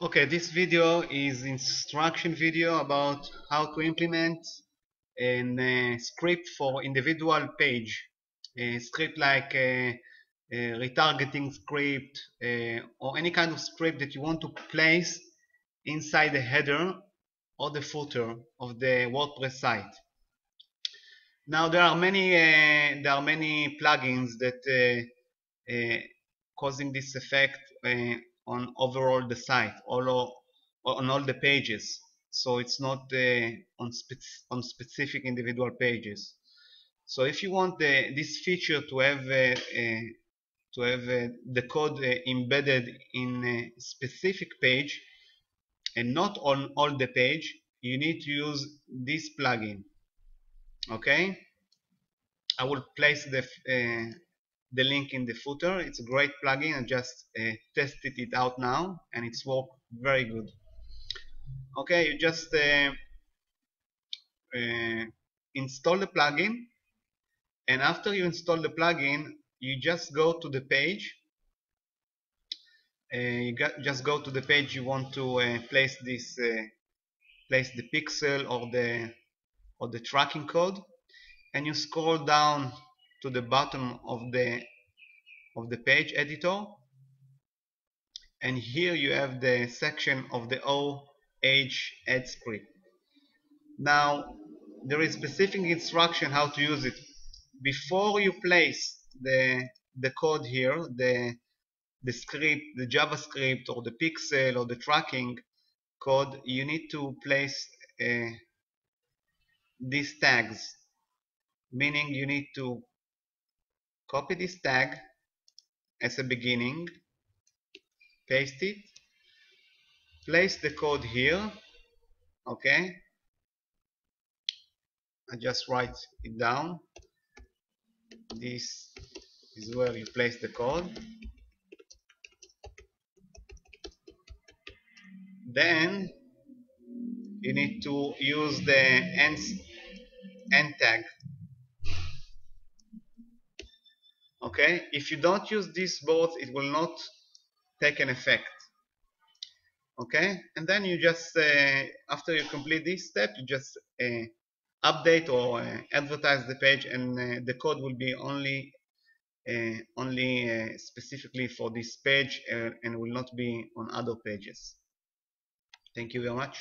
Okay, this video is instruction video about how to implement a uh, script for individual page. A script like a, a retargeting script uh, or any kind of script that you want to place inside the header or the footer of the WordPress site. Now there are many uh, there are many plugins that uh, uh, causing this effect uh, on overall the site, all on all the pages. So it's not uh, on, on specific individual pages. So if you want the, this feature to have uh, uh, to have uh, the code uh, embedded in a specific page and not on all the page, you need to use this plugin. Okay, I will place the uh, the link in the footer. It's a great plugin. I just uh, tested it out now and it's worked very good. Okay, you just uh, uh, install the plugin and after you install the plugin you just go to the page uh, you got, just go to the page you want to uh, place this uh, place the pixel or the or the tracking code and you scroll down to the bottom of the of the page editor. And here you have the section of the OH add script. Now there is specific instruction how to use it. Before you place the the code here the the script the javascript or the pixel or the tracking code you need to place uh, these tags. Meaning you need to copy this tag as a beginning paste it place the code here okay? I just write it down. This is where you place the code. Then you need to use the end, end tag okay? If you don't use this both it will not take an effect okay? And then you just uh, after you complete this step you just uh, update or uh, advertise the page and uh, the code will be only uh, only uh, specifically for this page and will not be on other pages. Thank you very much